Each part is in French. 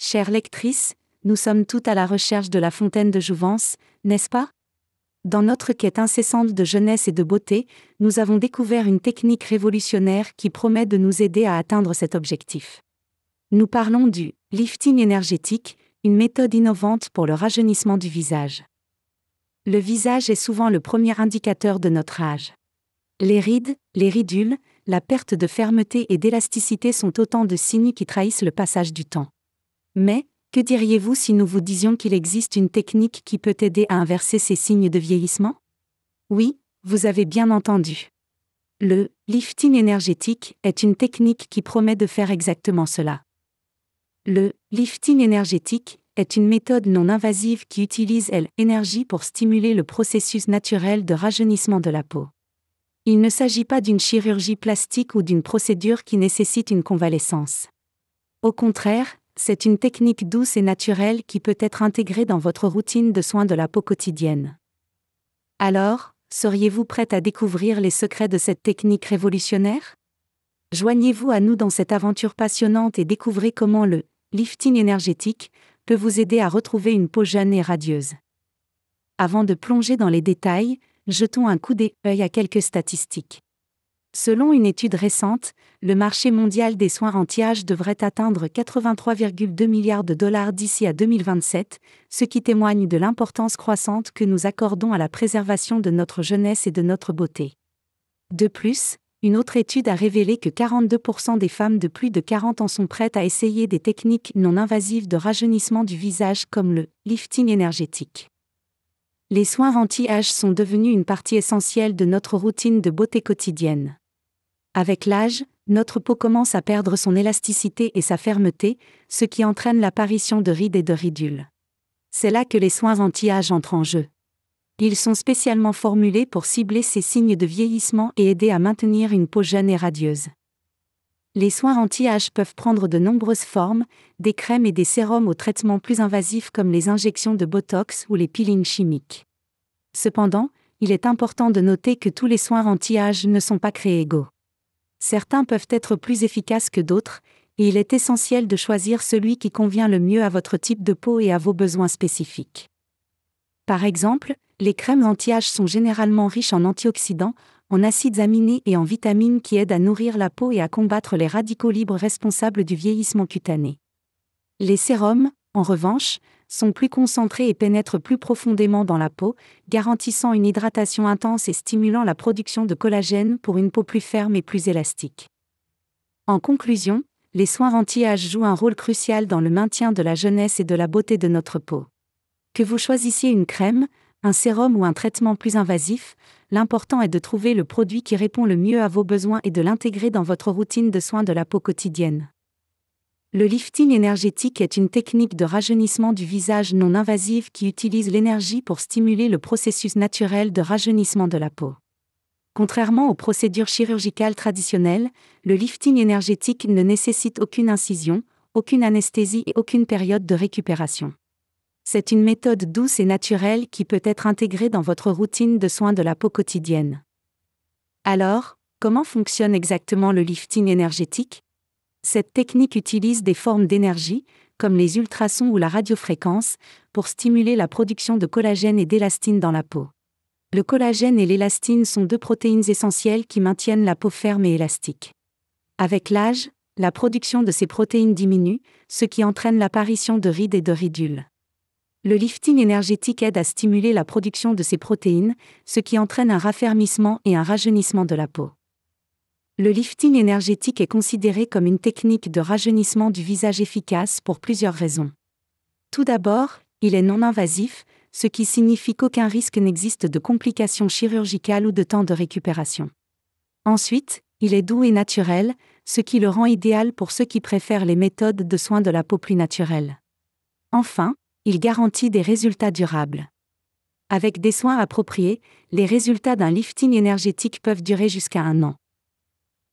Chère lectrice, nous sommes toutes à la recherche de la fontaine de jouvence, n'est-ce pas? Dans notre quête incessante de jeunesse et de beauté, nous avons découvert une technique révolutionnaire qui promet de nous aider à atteindre cet objectif. Nous parlons du lifting énergétique, une méthode innovante pour le rajeunissement du visage. Le visage est souvent le premier indicateur de notre âge. Les rides, les ridules, la perte de fermeté et d'élasticité sont autant de signes qui trahissent le passage du temps. Mais, que diriez-vous si nous vous disions qu'il existe une technique qui peut aider à inverser ces signes de vieillissement? Oui, vous avez bien entendu. Le lifting énergétique est une technique qui promet de faire exactement cela. Le lifting énergétique est une méthode non invasive qui utilise l'énergie pour stimuler le processus naturel de rajeunissement de la peau. Il ne s'agit pas d'une chirurgie plastique ou d'une procédure qui nécessite une convalescence. Au contraire, c'est une technique douce et naturelle qui peut être intégrée dans votre routine de soins de la peau quotidienne. Alors, seriez-vous prête à découvrir les secrets de cette technique révolutionnaire? Joignez-vous à nous dans cette aventure passionnante et découvrez comment le lifting énergétique peut vous aider à retrouver une peau jeune et radieuse. Avant de plonger dans les détails, jetons un coup d'œil à quelques statistiques. Selon une étude récente, le marché mondial des soins anti-âge devrait atteindre 83,2 milliards de dollars d'ici à 2027, ce qui témoigne de l'importance croissante que nous accordons à la préservation de notre jeunesse et de notre beauté. De plus, une autre étude a révélé que 42% des femmes de plus de 40 ans sont prêtes à essayer des techniques non invasives de rajeunissement du visage comme le lifting énergétique. Les soins anti-âge sont devenus une partie essentielle de notre routine de beauté quotidienne. Avec l'âge, notre peau commence à perdre son élasticité et sa fermeté, ce qui entraîne l'apparition de rides et de ridules. C'est là que les soins anti-âge entrent en jeu. Ils sont spécialement formulés pour cibler ces signes de vieillissement et aider à maintenir une peau jeune et radieuse. Les soins anti-âge peuvent prendre de nombreuses formes, des crèmes et des sérums aux traitements plus invasifs comme les injections de Botox ou les peelings chimiques. Cependant, il est important de noter que tous les soins anti-âge ne sont pas créés égaux. Certains peuvent être plus efficaces que d'autres, et il est essentiel de choisir celui qui convient le mieux à votre type de peau et à vos besoins spécifiques. Par exemple, les crèmes anti-âge sont généralement riches en antioxydants, en acides aminés et en vitamines qui aident à nourrir la peau et à combattre les radicaux libres responsables du vieillissement cutané. Les sérums, en revanche, sont plus concentrés et pénètrent plus profondément dans la peau, garantissant une hydratation intense et stimulant la production de collagène pour une peau plus ferme et plus élastique. En conclusion, les soins anti-âge jouent un rôle crucial dans le maintien de la jeunesse et de la beauté de notre peau. Que vous choisissiez une crème, un sérum ou un traitement plus invasif, l'important est de trouver le produit qui répond le mieux à vos besoins et de l'intégrer dans votre routine de soins de la peau quotidienne. Le lifting énergétique est une technique de rajeunissement du visage non invasive qui utilise l'énergie pour stimuler le processus naturel de rajeunissement de la peau. Contrairement aux procédures chirurgicales traditionnelles, le lifting énergétique ne nécessite aucune incision, aucune anesthésie et aucune période de récupération c'est une méthode douce et naturelle qui peut être intégrée dans votre routine de soins de la peau quotidienne. Alors, comment fonctionne exactement le lifting énergétique? Cette technique utilise des formes d'énergie, comme les ultrasons ou la radiofréquence, pour stimuler la production de collagène et d'élastine dans la peau. Le collagène et l'élastine sont deux protéines essentielles qui maintiennent la peau ferme et élastique. Avec l'âge, la production de ces protéines diminue, ce qui entraîne l'apparition de rides et de ridules. Le lifting énergétique aide à stimuler la production de ces protéines, ce qui entraîne un raffermissement et un rajeunissement de la peau. Le lifting énergétique est considéré comme une technique de rajeunissement du visage efficace pour plusieurs raisons. Tout d'abord, il est non invasif, ce qui signifie qu'aucun risque n'existe de complications chirurgicales ou de temps de récupération. Ensuite, il est doux et naturel, ce qui le rend idéal pour ceux qui préfèrent les méthodes de soins de la peau plus naturelles. Enfin, il garantit des résultats durables. Avec des soins appropriés, les résultats d'un lifting énergétique peuvent durer jusqu'à un an.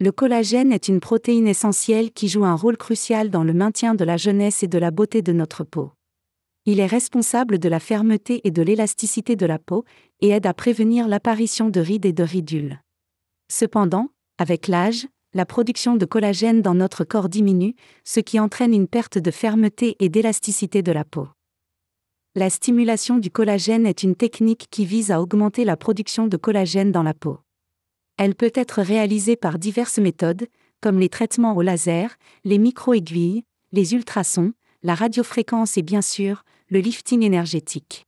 Le collagène est une protéine essentielle qui joue un rôle crucial dans le maintien de la jeunesse et de la beauté de notre peau. Il est responsable de la fermeté et de l'élasticité de la peau et aide à prévenir l'apparition de rides et de ridules. Cependant, avec l'âge, la production de collagène dans notre corps diminue, ce qui entraîne une perte de fermeté et d'élasticité de la peau. La stimulation du collagène est une technique qui vise à augmenter la production de collagène dans la peau. Elle peut être réalisée par diverses méthodes, comme les traitements au laser, les micro-aiguilles, les ultrasons, la radiofréquence et bien sûr, le lifting énergétique.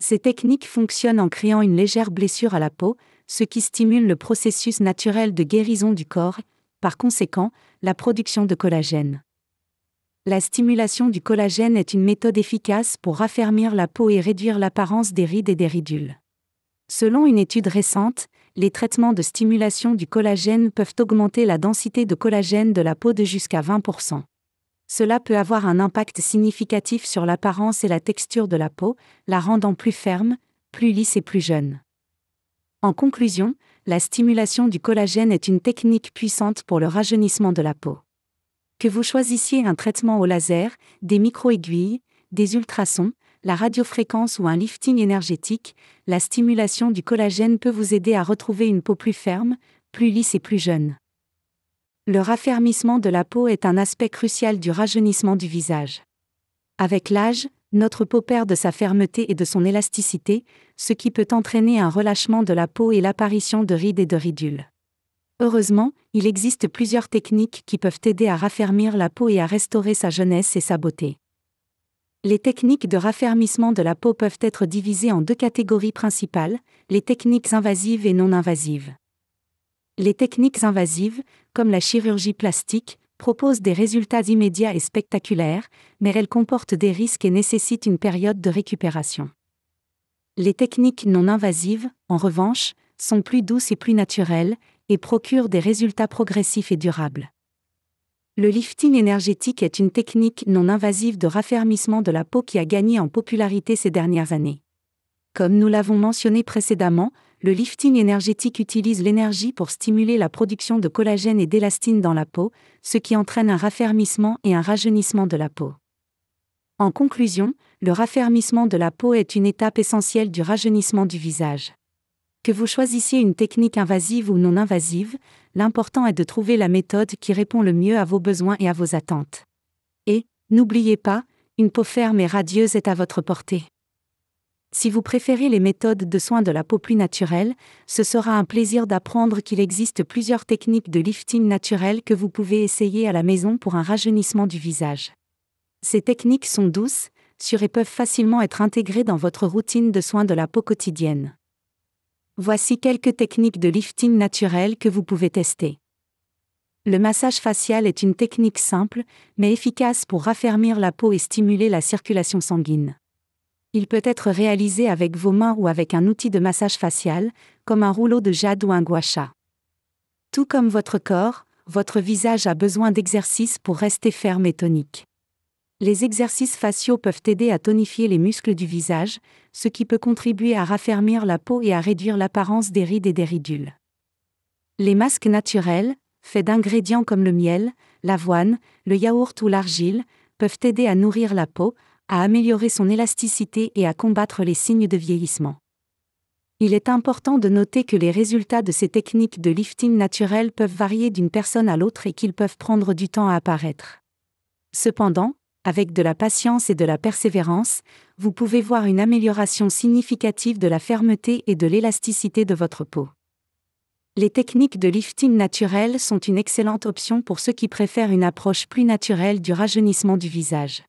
Ces techniques fonctionnent en créant une légère blessure à la peau, ce qui stimule le processus naturel de guérison du corps, par conséquent, la production de collagène. La stimulation du collagène est une méthode efficace pour raffermir la peau et réduire l'apparence des rides et des ridules. Selon une étude récente, les traitements de stimulation du collagène peuvent augmenter la densité de collagène de la peau de jusqu'à 20%. Cela peut avoir un impact significatif sur l'apparence et la texture de la peau, la rendant plus ferme, plus lisse et plus jeune. En conclusion, la stimulation du collagène est une technique puissante pour le rajeunissement de la peau. Que vous choisissiez un traitement au laser, des micro-aiguilles, des ultrasons, la radiofréquence ou un lifting énergétique, la stimulation du collagène peut vous aider à retrouver une peau plus ferme, plus lisse et plus jeune. Le raffermissement de la peau est un aspect crucial du rajeunissement du visage. Avec l'âge, notre peau perd de sa fermeté et de son élasticité, ce qui peut entraîner un relâchement de la peau et l'apparition de rides et de ridules. Heureusement, il existe plusieurs techniques qui peuvent aider à raffermir la peau et à restaurer sa jeunesse et sa beauté. Les techniques de raffermissement de la peau peuvent être divisées en deux catégories principales, les techniques invasives et non invasives. Les techniques invasives, comme la chirurgie plastique, proposent des résultats immédiats et spectaculaires, mais elles comportent des risques et nécessitent une période de récupération. Les techniques non invasives, en revanche, sont plus douces et plus naturelles, et procurent des résultats progressifs et durables. Le lifting énergétique est une technique non invasive de raffermissement de la peau qui a gagné en popularité ces dernières années. Comme nous l'avons mentionné précédemment, le lifting énergétique utilise l'énergie pour stimuler la production de collagène et d'élastine dans la peau, ce qui entraîne un raffermissement et un rajeunissement de la peau. En conclusion, le raffermissement de la peau est une étape essentielle du rajeunissement du visage. Que vous choisissiez une technique invasive ou non invasive, l'important est de trouver la méthode qui répond le mieux à vos besoins et à vos attentes. Et, n'oubliez pas, une peau ferme et radieuse est à votre portée. Si vous préférez les méthodes de soins de la peau plus naturelles, ce sera un plaisir d'apprendre qu'il existe plusieurs techniques de lifting naturel que vous pouvez essayer à la maison pour un rajeunissement du visage. Ces techniques sont douces, sûres et peuvent facilement être intégrées dans votre routine de soins de la peau quotidienne. Voici quelques techniques de lifting naturel que vous pouvez tester. Le massage facial est une technique simple, mais efficace pour raffermir la peau et stimuler la circulation sanguine. Il peut être réalisé avec vos mains ou avec un outil de massage facial, comme un rouleau de jade ou un gua sha. Tout comme votre corps, votre visage a besoin d'exercices pour rester ferme et tonique. Les exercices faciaux peuvent aider à tonifier les muscles du visage, ce qui peut contribuer à raffermir la peau et à réduire l'apparence des rides et des ridules. Les masques naturels, faits d'ingrédients comme le miel, l'avoine, le yaourt ou l'argile, peuvent aider à nourrir la peau, à améliorer son élasticité et à combattre les signes de vieillissement. Il est important de noter que les résultats de ces techniques de lifting naturel peuvent varier d'une personne à l'autre et qu'ils peuvent prendre du temps à apparaître. Cependant, avec de la patience et de la persévérance, vous pouvez voir une amélioration significative de la fermeté et de l'élasticité de votre peau. Les techniques de lifting naturel sont une excellente option pour ceux qui préfèrent une approche plus naturelle du rajeunissement du visage.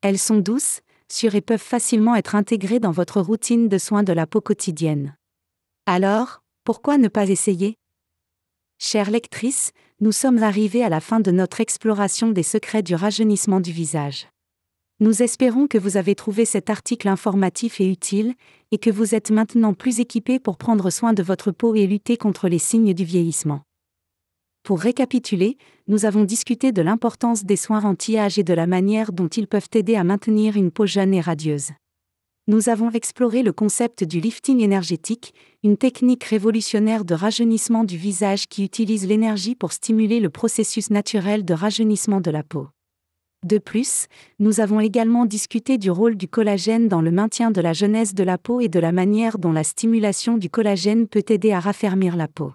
Elles sont douces, sûres et peuvent facilement être intégrées dans votre routine de soins de la peau quotidienne. Alors, pourquoi ne pas essayer? Chère lectrice, nous sommes arrivés à la fin de notre exploration des secrets du rajeunissement du visage. Nous espérons que vous avez trouvé cet article informatif et utile, et que vous êtes maintenant plus équipé pour prendre soin de votre peau et lutter contre les signes du vieillissement. Pour récapituler, nous avons discuté de l'importance des soins anti-âge et de la manière dont ils peuvent aider à maintenir une peau jeune et radieuse. Nous avons exploré le concept du lifting énergétique, une technique révolutionnaire de rajeunissement du visage qui utilise l'énergie pour stimuler le processus naturel de rajeunissement de la peau. De plus, nous avons également discuté du rôle du collagène dans le maintien de la jeunesse de la peau et de la manière dont la stimulation du collagène peut aider à raffermir la peau.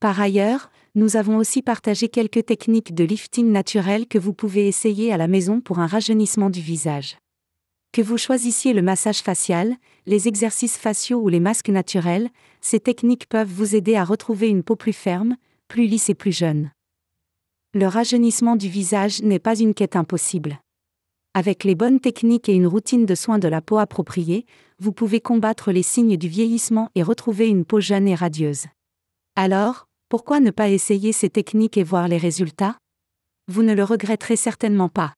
Par ailleurs, nous avons aussi partagé quelques techniques de lifting naturel que vous pouvez essayer à la maison pour un rajeunissement du visage. Que vous choisissiez le massage facial, les exercices faciaux ou les masques naturels, ces techniques peuvent vous aider à retrouver une peau plus ferme, plus lisse et plus jeune. Le rajeunissement du visage n'est pas une quête impossible. Avec les bonnes techniques et une routine de soins de la peau appropriée, vous pouvez combattre les signes du vieillissement et retrouver une peau jeune et radieuse. Alors, pourquoi ne pas essayer ces techniques et voir les résultats? Vous ne le regretterez certainement pas.